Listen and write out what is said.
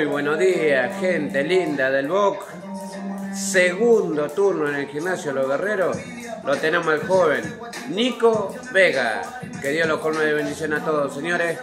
Muy buenos días, gente linda del BOC. Segundo turno en el gimnasio Los Guerreros. Lo tenemos al joven Nico Vega. Que Dios lo colme de bendición a todos, señores.